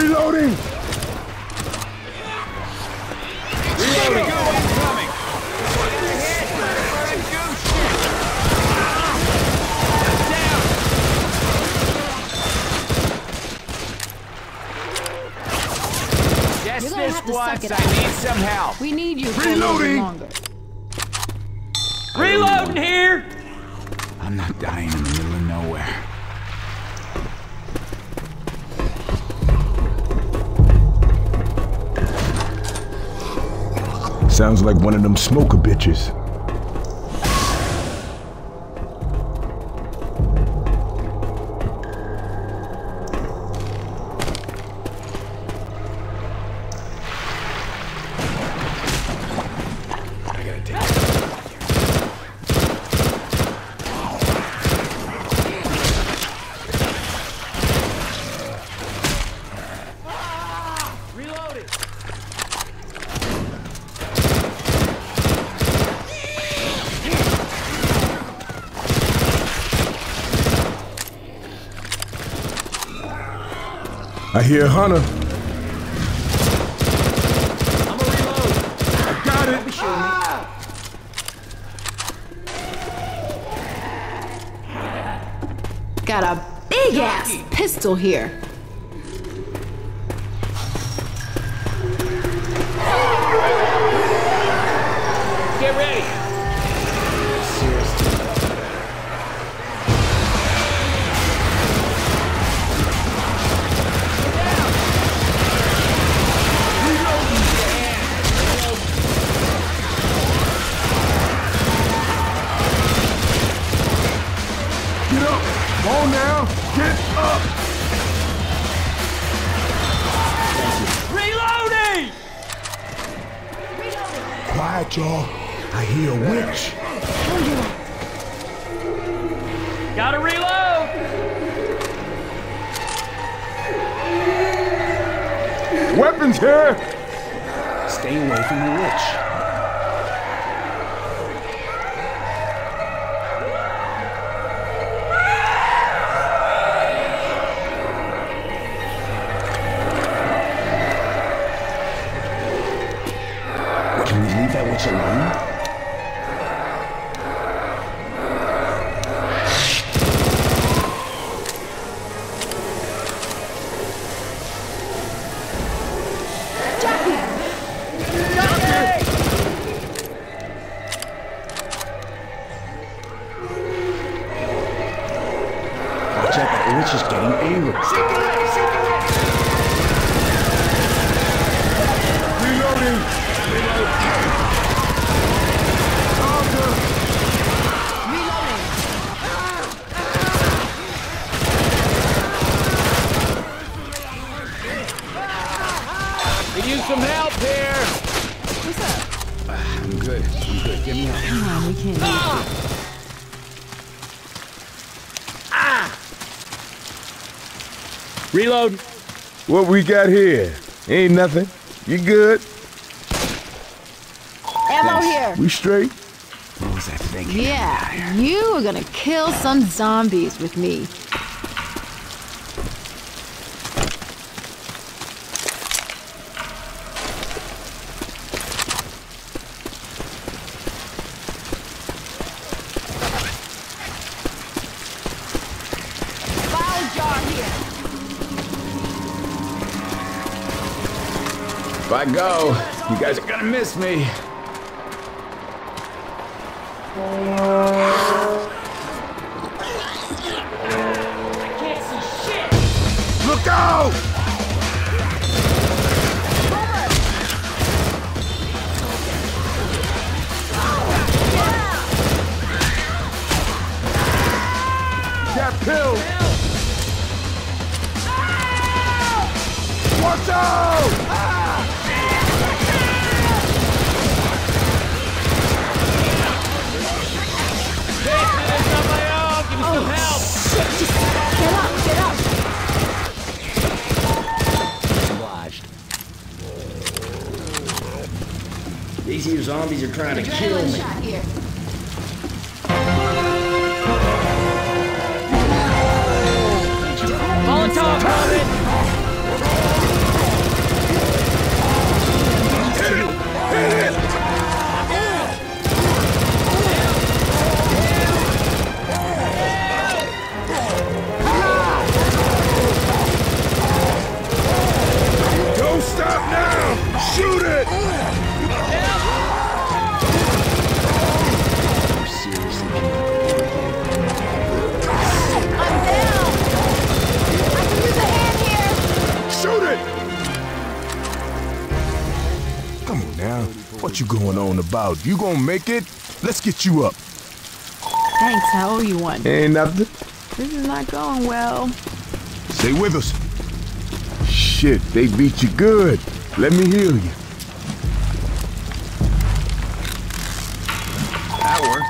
Reloading! Reloading. Just You're gonna this have to suck once, it I need some help. We need you for a little bit Reloading. longer. Reloading here. I'm not dying in the middle of nowhere. Sounds like one of them smoker bitches. Hear Hunter. I'm gonna reload. I got it. Got a big ass pistol here. Quiet, y'all. Uh, I hear a witch. Gotta reload. Weapons here. Stay away from the witch. What we got here? Ain't nothing. You good? Ammo here. We straight? What was that thing? Yeah, you are gonna kill some zombies with me. Go, you guys are gonna miss me. These here zombies are trying to kill me. shot here. Molotov coming. Don't stop now! Shoot it! What you going on about? You gonna make it? Let's get you up. Thanks, I owe you one. Ain't nothing. This is not going well. Stay with us. Shit, they beat you good. Let me heal you. That worked.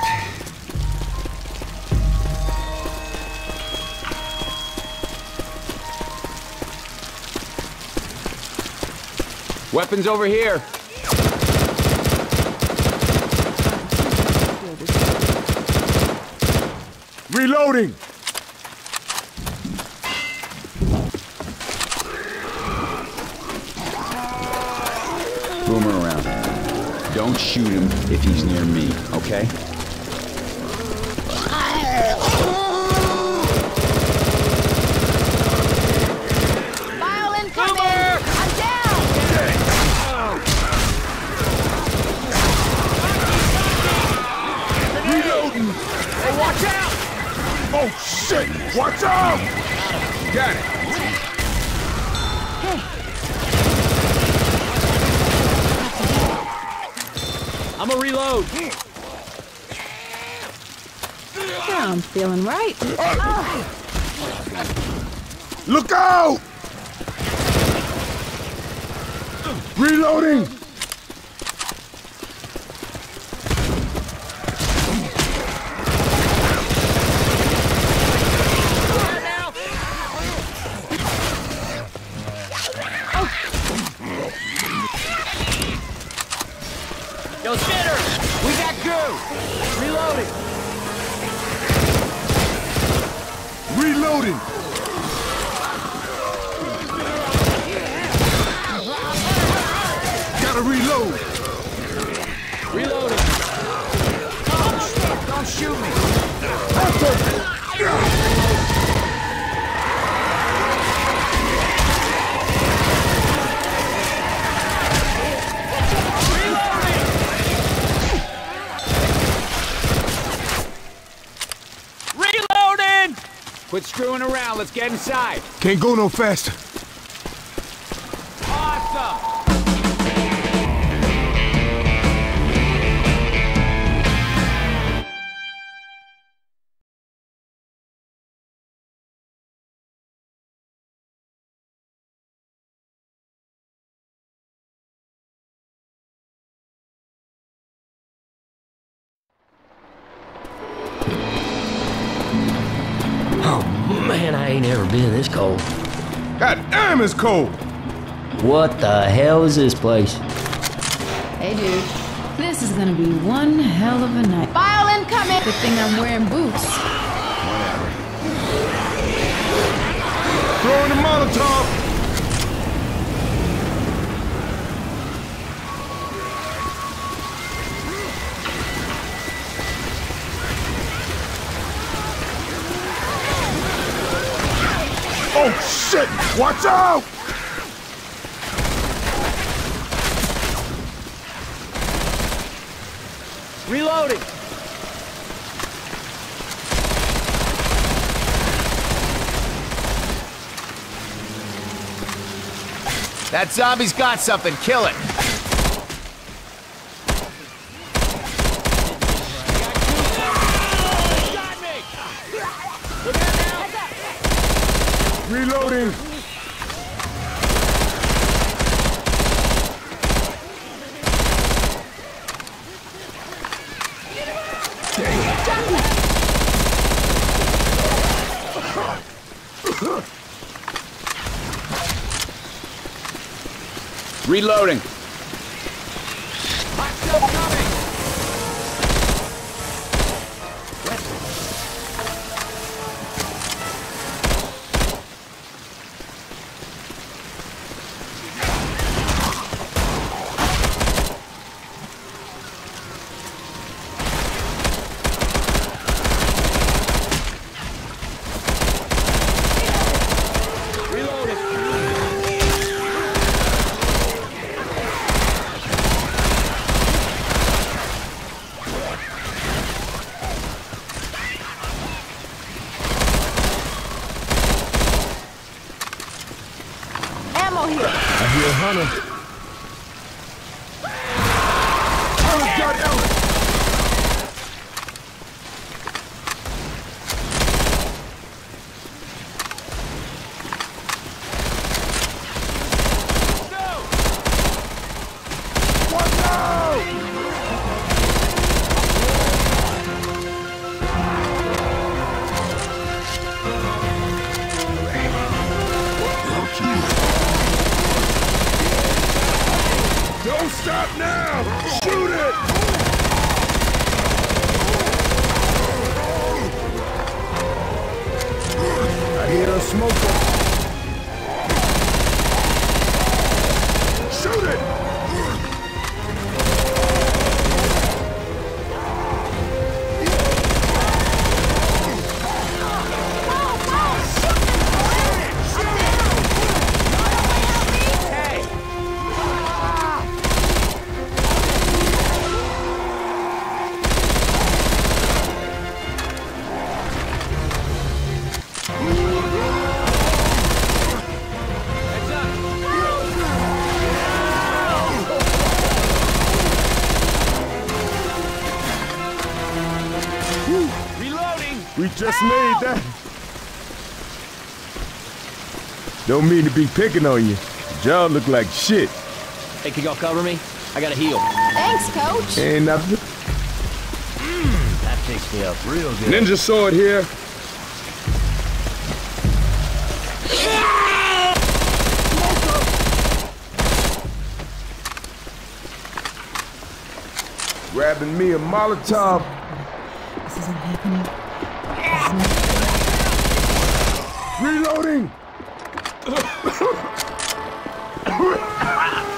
Weapons over here. Reloading! Boomer around. Don't shoot him if he's near me, okay? I'm gonna reload. Yeah, I'm feeling right. Look out! Reloading! Get inside. Can't go no faster. Man, I ain't ever been this cold. God damn, it's cold! What the hell is this place? Hey, dude. This is gonna be one hell of a night. Violin coming. Good thing I'm wearing boots. Throwing the Molotov! Watch out! Reloading. That zombie's got something, kill it! Got me. Look at Reloading! Reloading. Now! Shoot it! Don't mean to be picking on you. Y'all look like shit. Hey, can y'all cover me? I gotta heal. Thanks, coach. Ain't nothing. Hmm, that fixed me up real good. Ninja sword here. Grabbing me a Molotov. This isn't happening. Reloading. Weapons over here. Reloading. I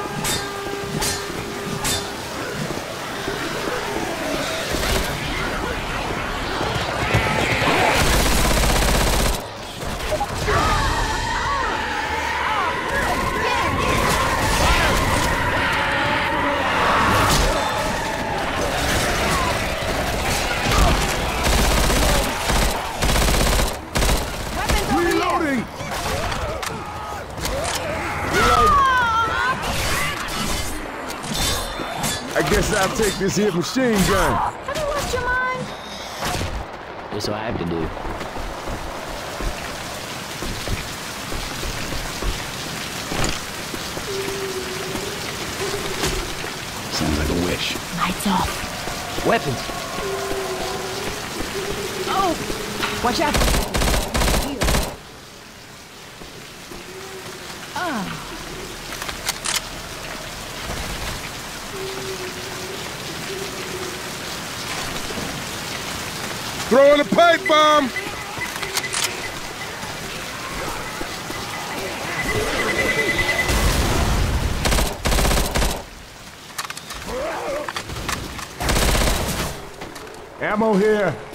guess I'll take this here machine gun. Have you lost your mind? That's what I have to do. Sounds like a witch. Lights off. Weapons. Oh, watch out. Ah, Throwing a pipe bomb. Ammo here.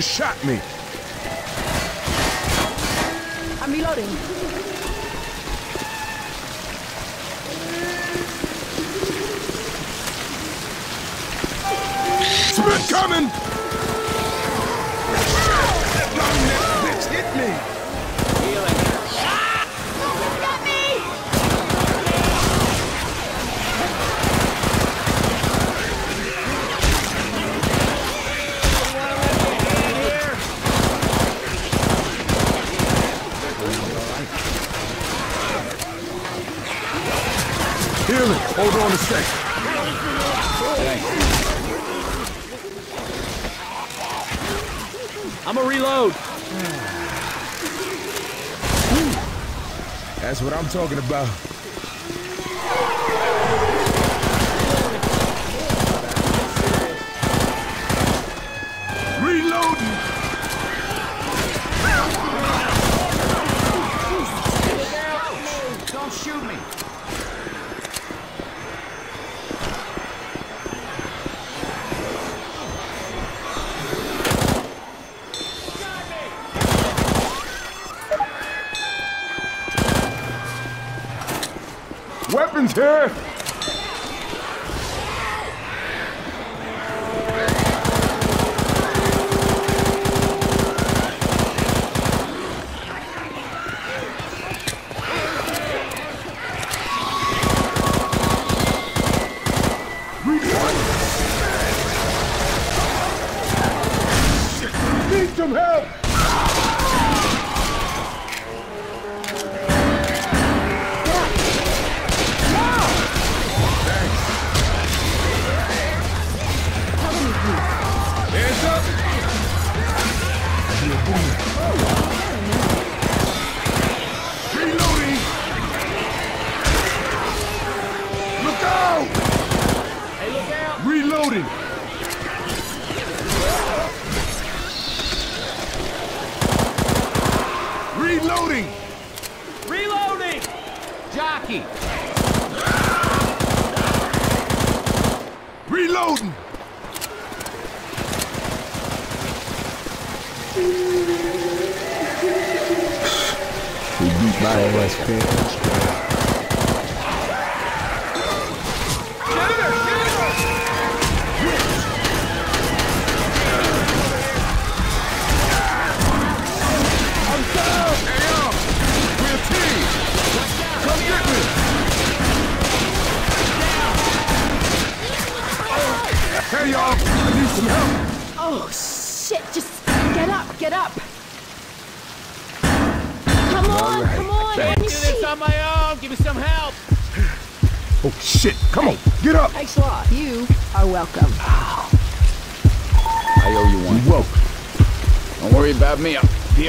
You shot me. I'm a reload. That's what I'm talking about.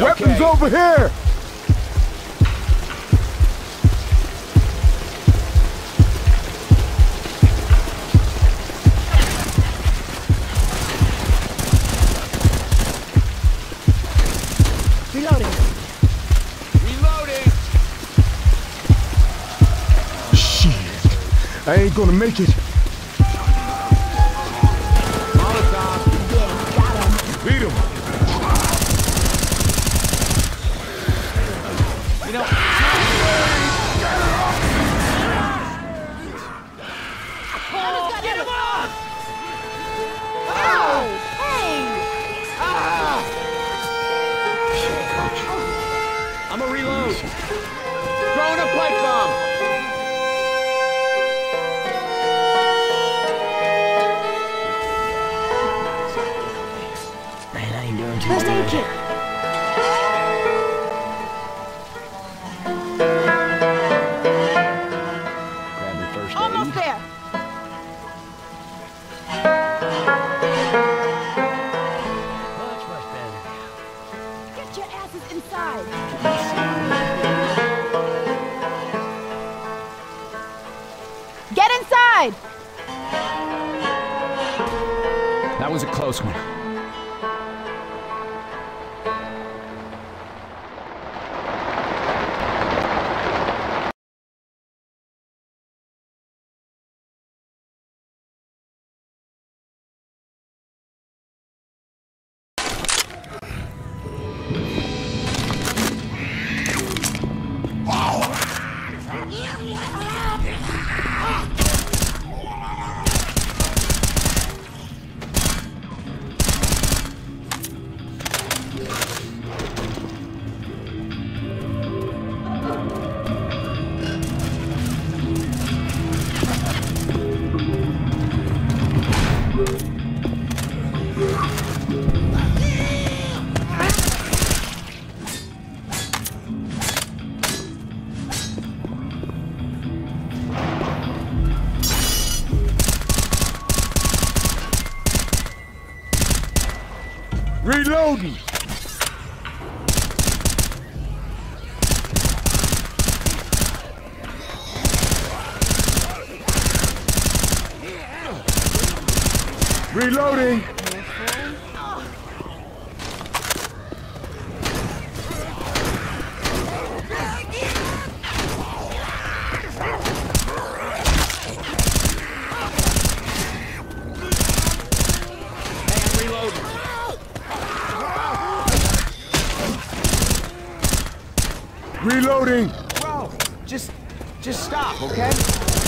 okay. Weapons over here! Shit. I ain't gonna make it. Reloading! Hey, I'm reloading. Reloading! Bro, just, just stop, okay?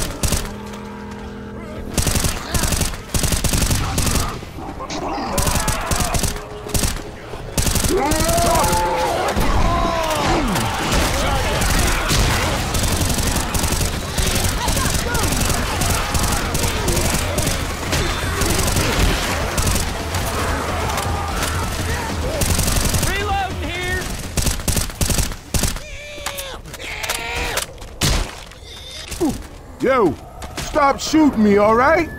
Stop shooting me, all right?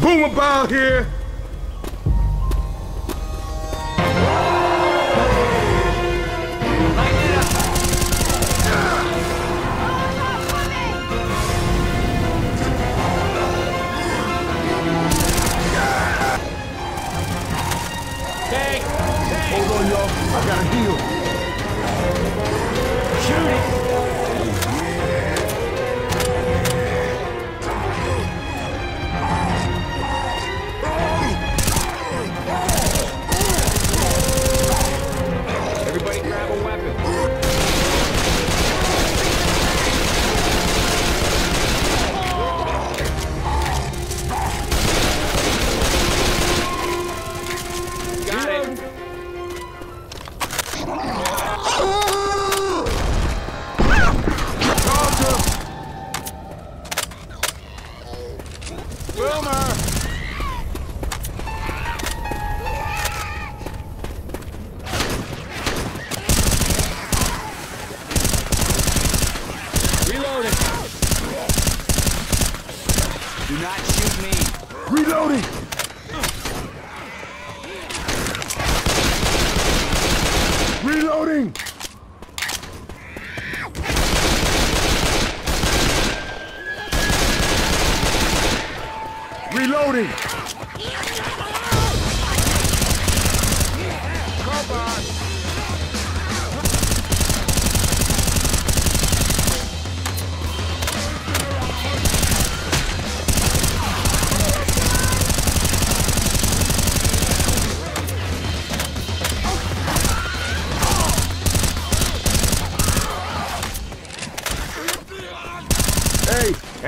Boomer Bow here.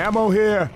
Ammo here.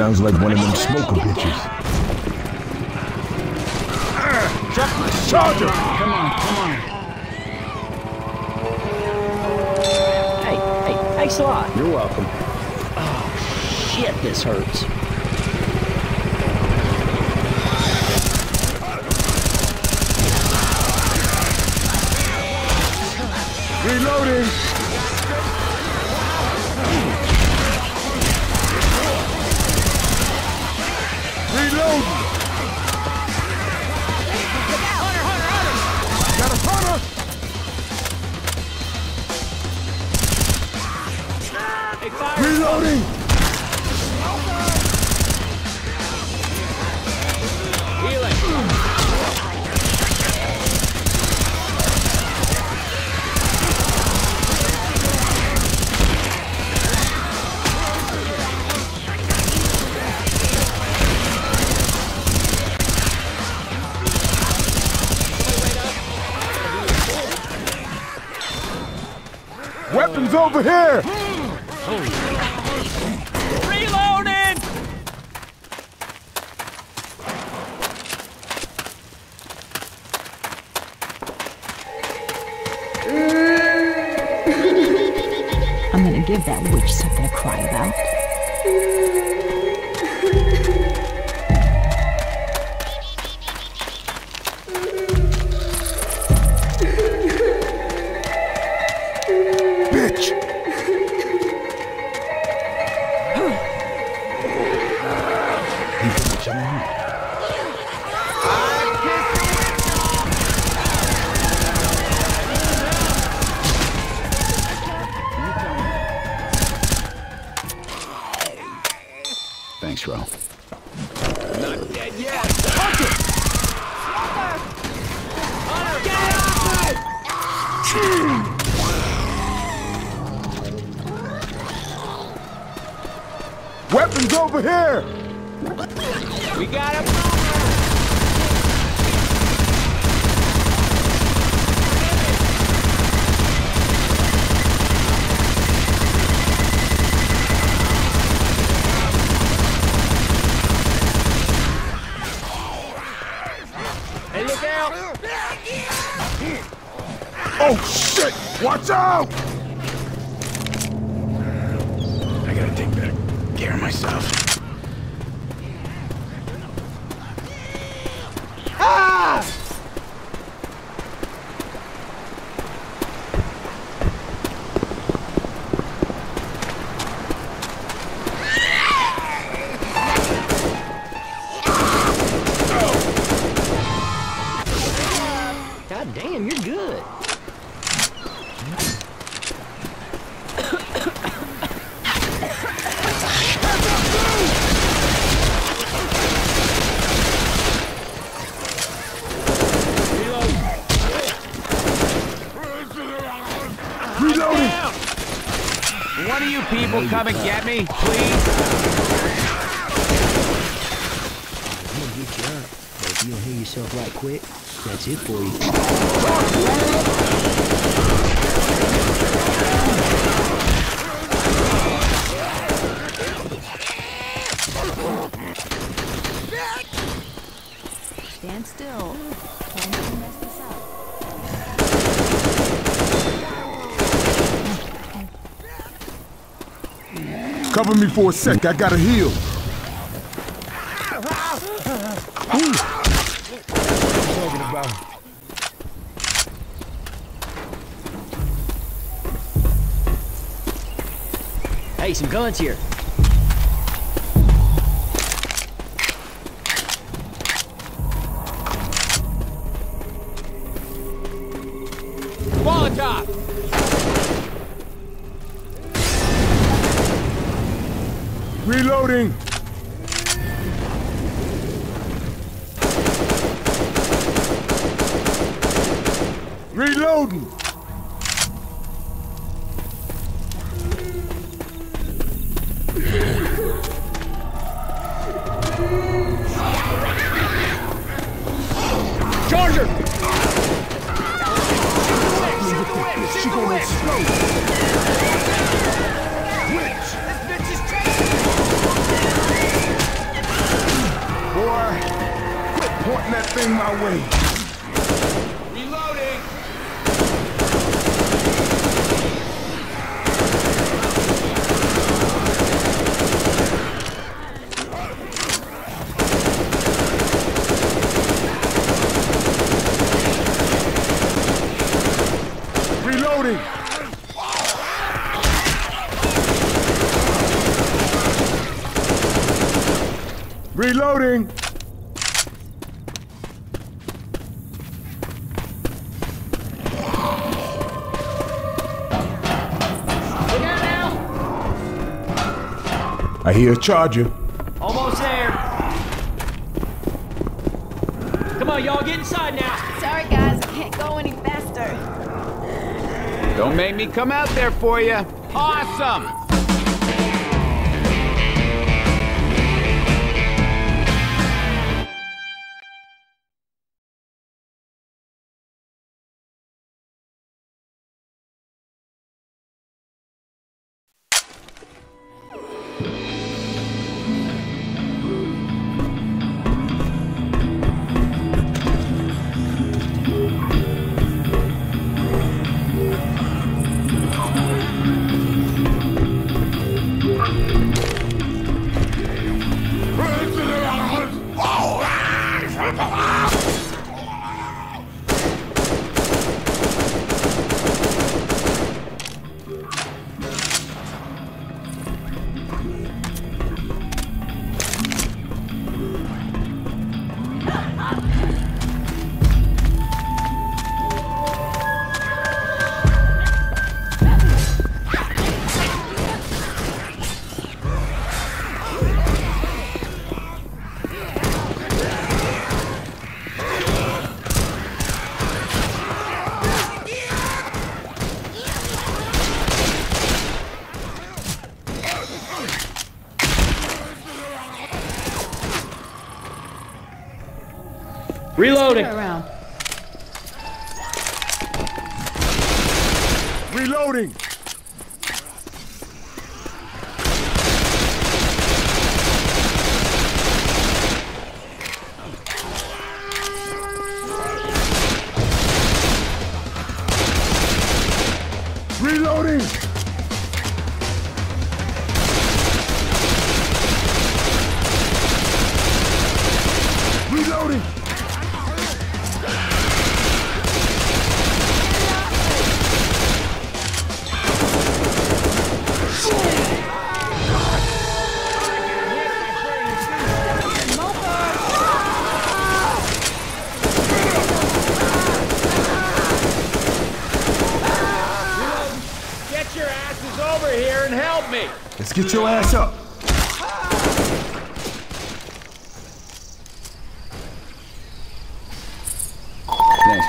Sounds like one of them smoker bitches. Charger! Come on, come on. Hey, hey, thanks a lot. You're welcome. Oh, shit, this hurts. Reloading! over here! at me, please. Damn, good job. If you don't hear yourself right quick, that's it for you. Cover me for a sec, I gotta heal. Hey, some guns here. Reloading! I hear a charger. Almost there. Come on, y'all, get inside now. Sorry, guys, I can't go any faster. Don't make me come out there for you. Awesome!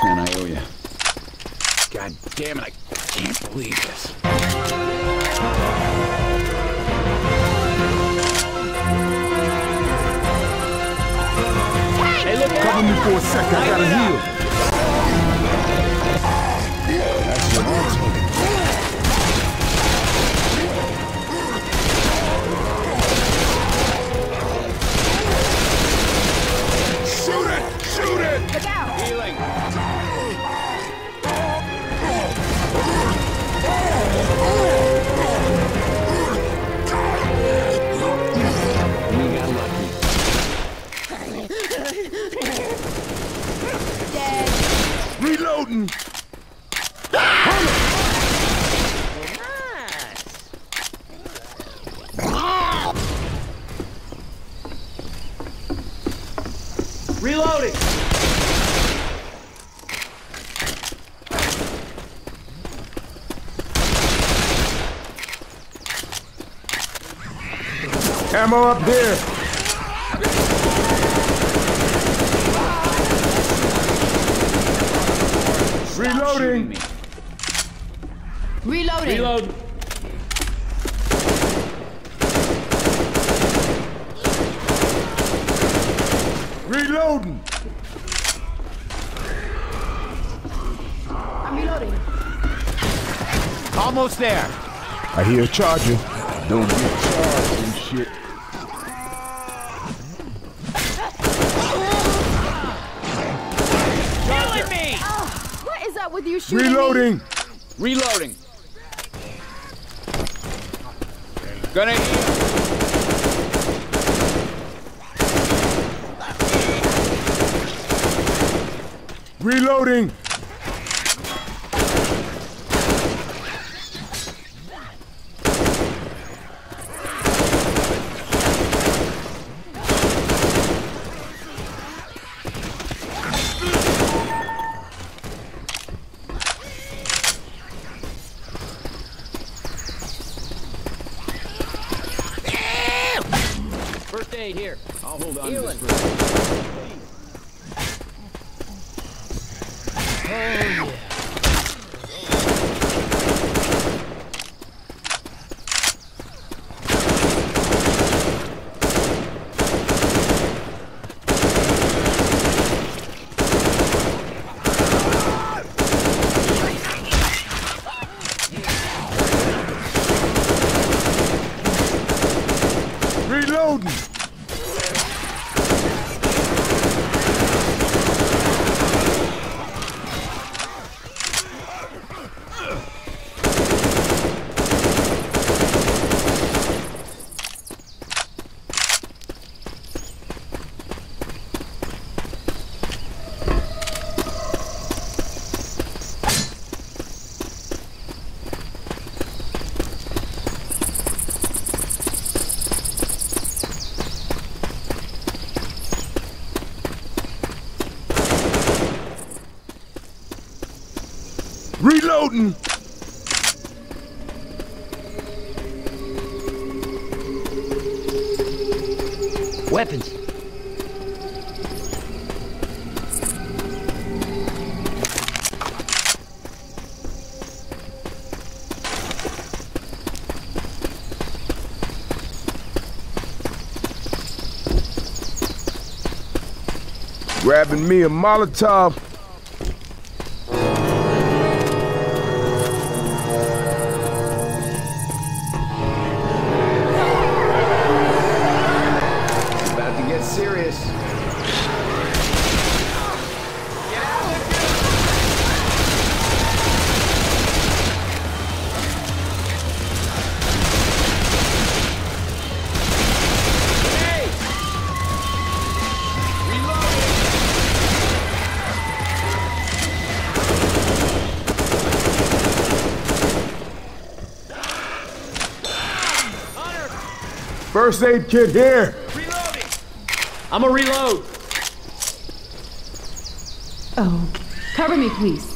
Man. I owe you. God damn it, I can't believe this. Hey, look out. Cover me for a second. I gotta heal. Shoot Shoot it! Healing. We got lucky. Reloading! Reloading. Ammo up there! Shooting Reloading! me. Reloading. Reload. Reloading! I'm reloading. Almost there. I hear a charger. Don't get charged and shit. What is with you shooting me? Reloading! Reloading. Gonna heal. Reloading! Grabbing me a Molotov. First aid kit here. I'm a reload. Oh, cover me, please.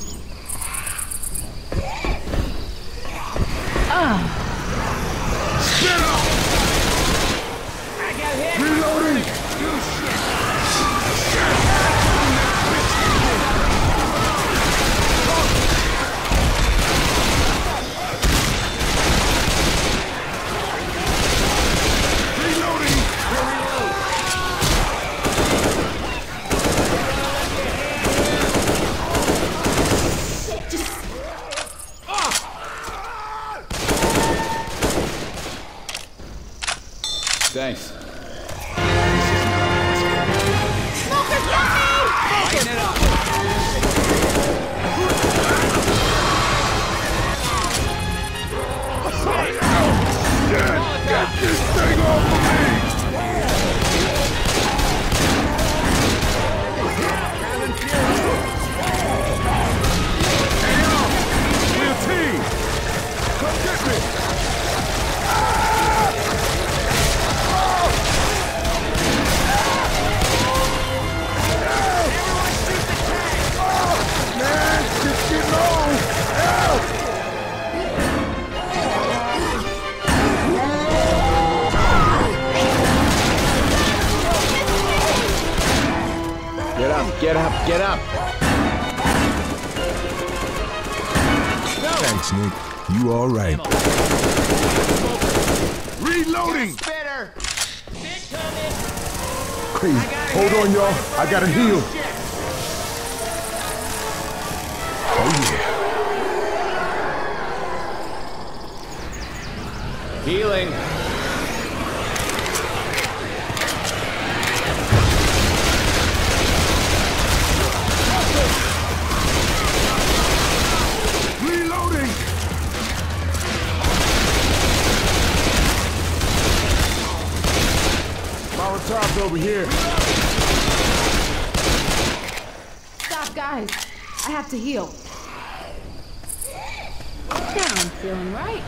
I gotta heal. Oh, yeah. Healing. Reloading! Molotov's over here. Guys. I have to heal. Now I'm feeling right.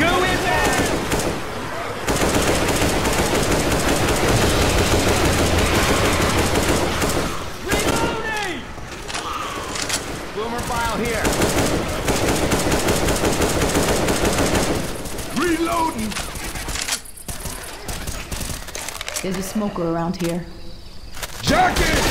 Go in there! Reloading! Boomer bile here. Reloading! There's a smoker around here. Jockey!